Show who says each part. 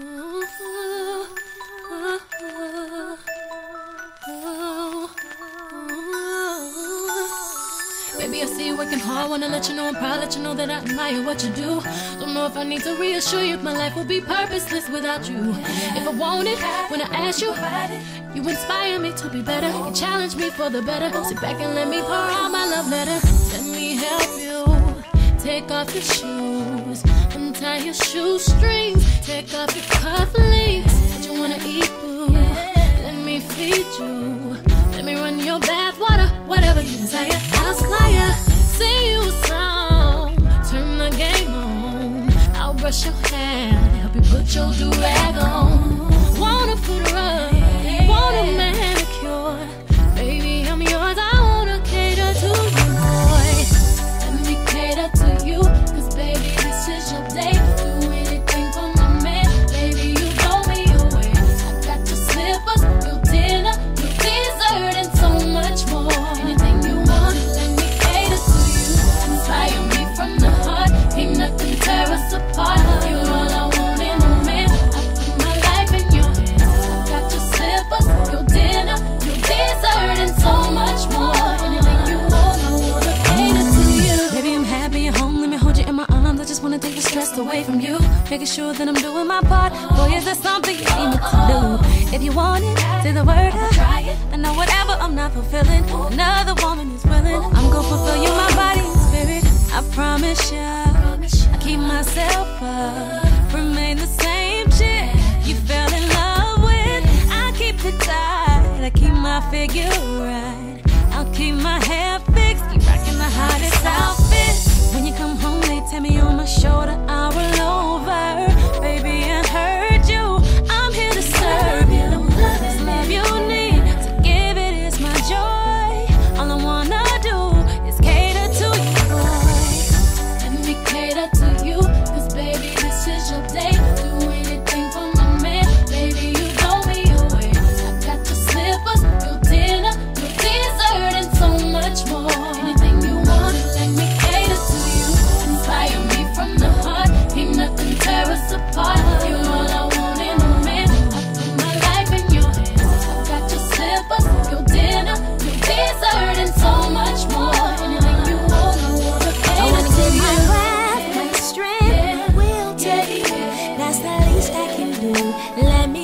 Speaker 1: Baby, I see you working hard. Wanna let you know I'm proud. Let you know that I admire what you do. Don't know if I need to reassure you. My life would be purposeless without you. If I want it, when I ask you, you inspire me to be better. You challenge me for the better. Sit back and let me pour out my love letter. Let me help you. Take off your shoes. Untie your shoestrings. Take off your cufflinks. What you wanna eat, boo? Let me feed you. Let me run your bath water. Whatever you desire, I'll supply. Sing you a song. Turn the game on. I'll brush your hair. Help you put your do-rag on. Wanna put her up. Making sure that I'm doing my part. Boy, is there something you need me to do? If you want it, say the word. I, I know whatever I'm not fulfilling, another woman is willing. I'm gonna fulfill you, my body and spirit. I promise ya,
Speaker 2: I keep myself up, remain the same chick you fell in love with. I keep it tight, I keep my figure right. day. That's the least I can do. Let me.